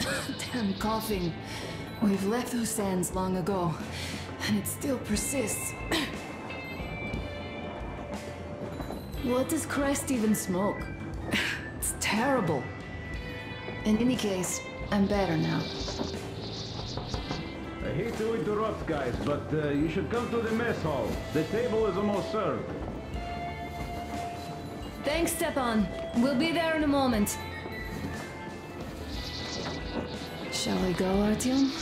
I'm coughing. We've left those sands long ago, and it still persists. what does Krest even smoke? It's terrible. In any case, I'm better now. I hate to interrupt, guys, but uh, you should come to the mess hall. The table is almost served. Thanks, Stepan. We'll be there in a moment. Shall we go, Artyom?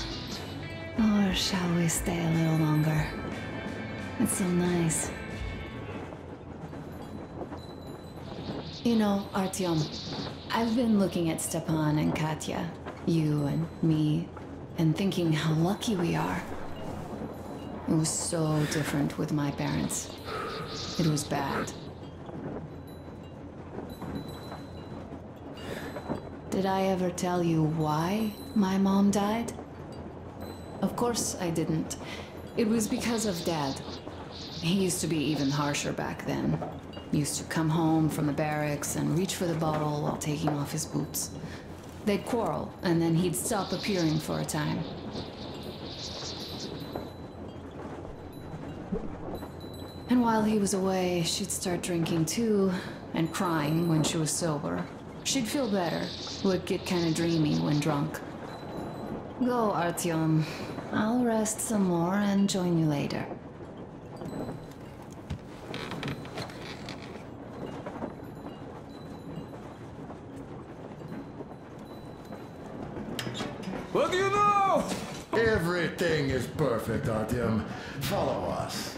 Or shall we stay a little longer? It's so nice. You know, Artyom, I've been looking at Stepan and Katya, you and me, and thinking how lucky we are. It was so different with my parents. It was bad. Did I ever tell you why my mom died? Of course I didn't. It was because of Dad. He used to be even harsher back then. Used to come home from the barracks and reach for the bottle while taking off his boots. They'd quarrel, and then he'd stop appearing for a time. And while he was away, she'd start drinking too, and crying when she was sober. She'd feel better, would get kinda dreamy when drunk. Go, Artyom. I'll rest some more and join you later. What do you know? Everything is perfect, Artyom. Follow us.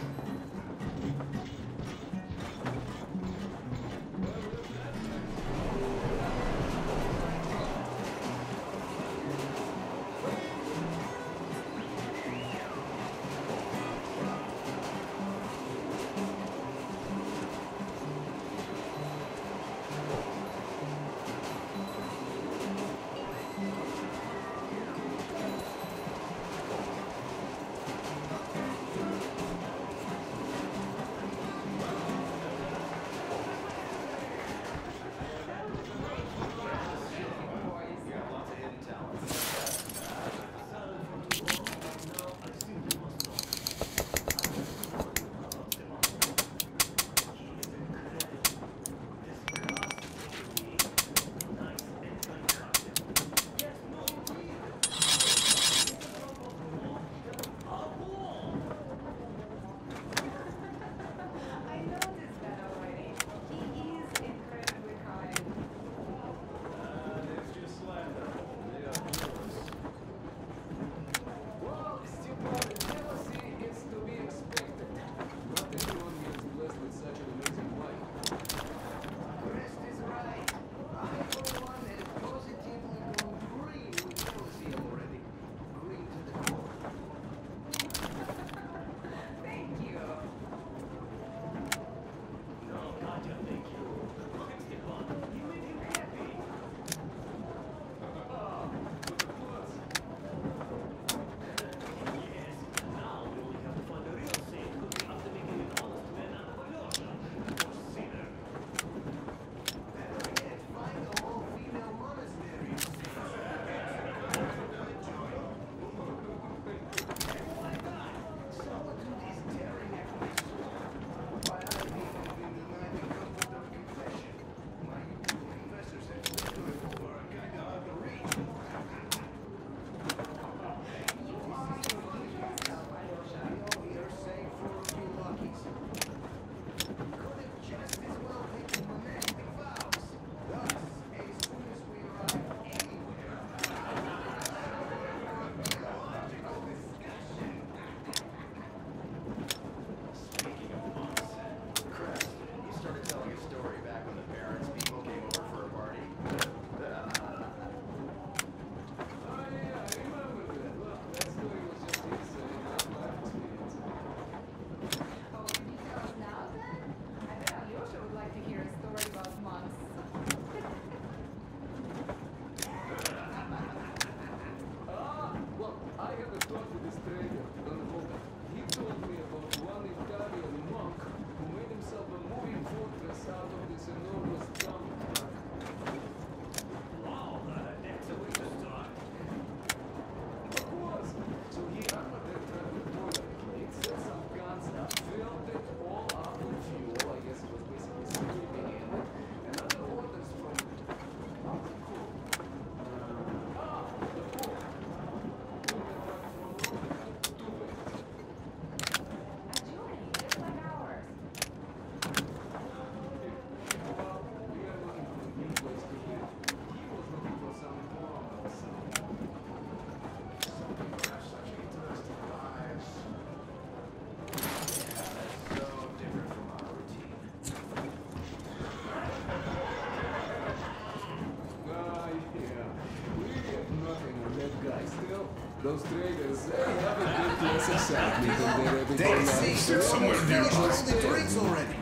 Those traders, they have a good place aside meeting there every day. Take a seat. somewhere near Finish all the drinks already.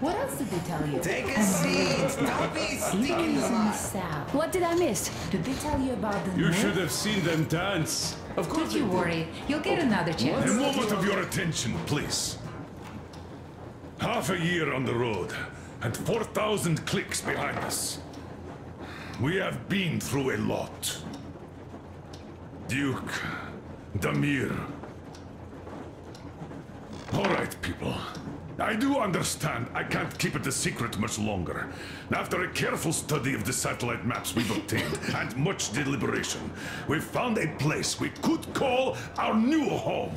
What else did they tell you? Take a seat. Don't be sticking the What did I miss? Did they tell you about the You North? should have seen them dance. Of course Don't you did. worry. You'll get another chance. A chance. moment of your attention, please. Half a year on the road, and 4,000 clicks behind us. We have been through a lot. Duke, Damir. All right, people. I do understand I can't keep it a secret much longer. After a careful study of the satellite maps we've obtained and much deliberation, we've found a place we could call our new home.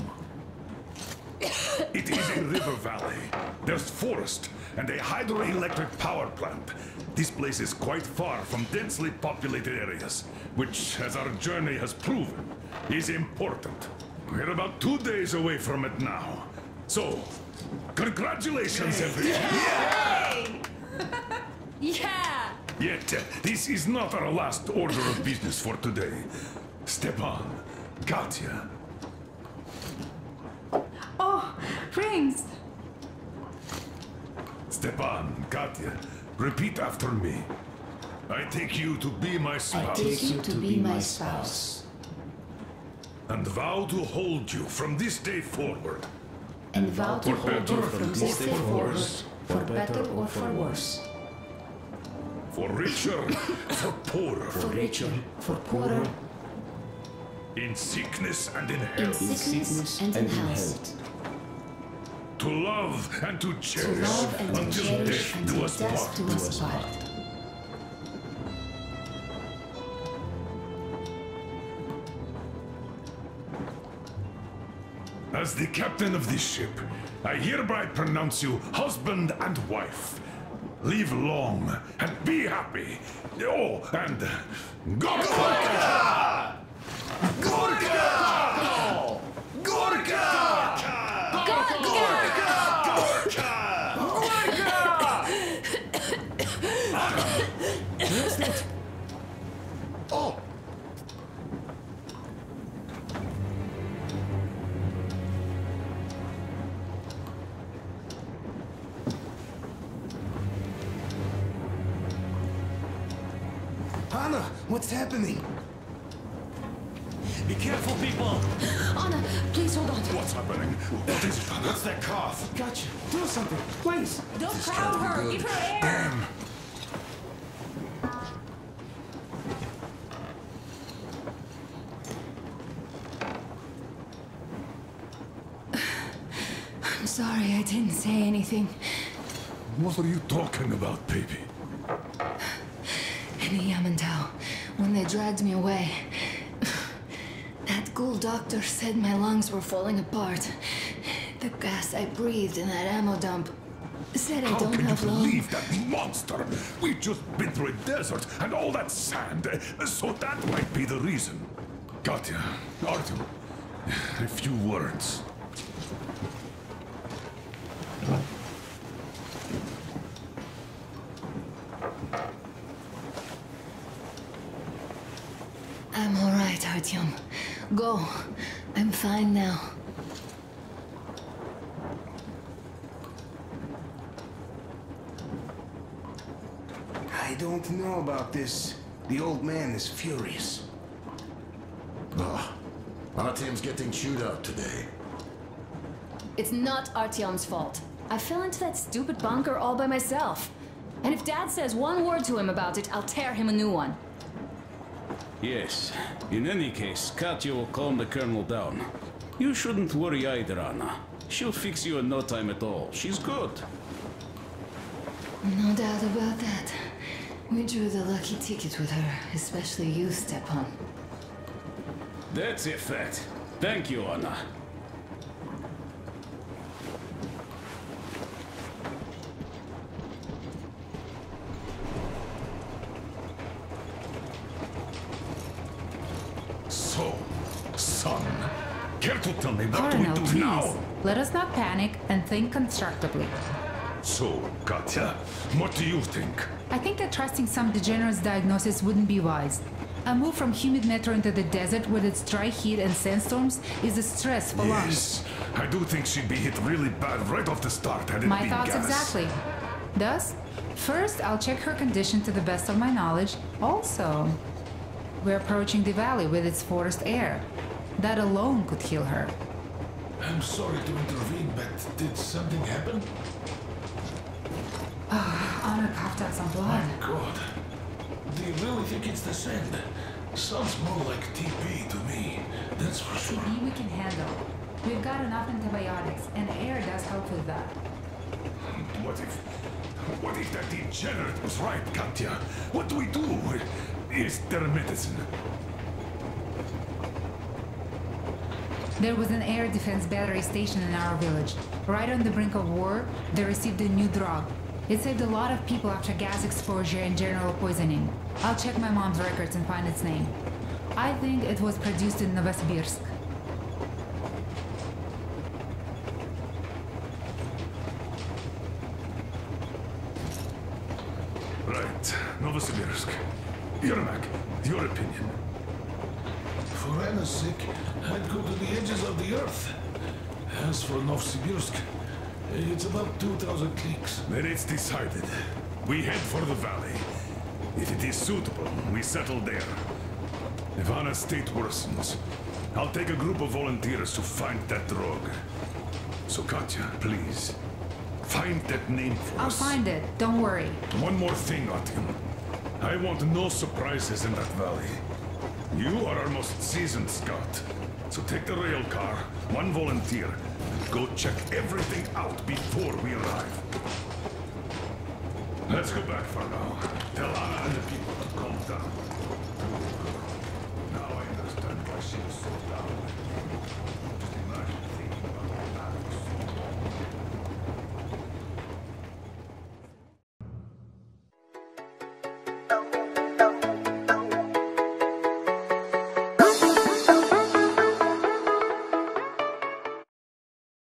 It is a river valley. There's forest and a hydroelectric power plant. This place is quite far from densely populated areas, which, as our journey has proven, is important. We're about two days away from it now. So, congratulations, everyone. Yeah! Yeah! Yet, uh, this is not our last order of business for today. Stepan, Katya, Oh, rings! Stepan, Katya, repeat after me. I take you to be my spouse. I take you to be my spouse. and vow to hold you from this day forward. And vow to For hold better, you from this day forward, for better or for worse. For richer, for poorer, For richer, for poorer, in sickness and in health. in health, sickness and in health. To love and to To cherish love and to until cherish death do us death part. do us part. As the captain of this ship, I hereby pronounce you husband and wife. Live long and be happy. Oh, and Gorka! Gorka! Anna, what's happening? Be careful, people! Anna, please hold on. What's happening? What is it, Anna? What's that cough? Gotcha. Do something, please. Don't crowd her! Give her air! Damn. I'm sorry I didn't say anything. What are you talking about, baby? In Yamantau, when they dragged me away, that ghoul doctor said my lungs were falling apart. The gas I breathed in that ammo dump said I How don't can you have long. believe that monster? We've just been through a desert and all that sand, so that might be the reason. Katya, Artyom, a few words. I'm all right, Artyom. Go. I'm fine now. I don't know about this. The old man is furious. oh. Artyom's getting chewed out today. It's not Artyom's fault. I fell into that stupid bunker all by myself. And if Dad says one word to him about it, I'll tear him a new one. Yes. In any case, Katya will calm the colonel down. You shouldn't worry either, Anna. She'll fix you in no time at all. She's good. No doubt about that. We drew the lucky ticket with her, especially you, Stepan. That's a fact. Thank you, Anna. So, son, care to tell me what Colonel, we do please. now? Let us not panic and think constructively. So, Katya, what do you think? I think that trusting some degenerate's diagnosis wouldn't be wise. A move from humid metro into the desert with its dry heat and sandstorms is a stress for lungs. Yes, I do think she'd be hit really bad right off the start had it My been thoughts gas. exactly. Thus, first I'll check her condition to the best of my knowledge. Also, we're approaching the valley with its forest air. That alone could heal her. I'm sorry to intervene, but did something happen? Ah, Anna coughed out some blood. My God. Do you really think it's the sand? Sounds more like TB to me. That's for sure. TB we can handle. We've got enough antibiotics, and air does help with that. What if... What if that degenerate was right, Katya? What do we do? Is there medicine? There was an air defense battery station in our village. Right on the brink of war, they received a new drug. It saved a lot of people after gas exposure and general poisoning. I'll check my mom's records and find its name. I think it was produced in Novosibirsk. Right, Novosibirsk. Yermak, your opinion. For Anna's sake, I'd go to the edges of the earth. As for Novosibirsk, it's about 2,000 clicks. Then it's decided. We head for the valley. If it is suitable, we settle there. If Anna's state worsens, I'll take a group of volunteers to find that drug. So Katya, please, find that name for I'll us. find it, don't worry. One more thing, Artyom. I want no surprises in that valley. You are our most seasoned scout. So take the rail car, one volunteer, and go check everything out before we arrive. Let's go back for now. Tell Anna and the people to calm down. Now I understand why she was so down. Just imagine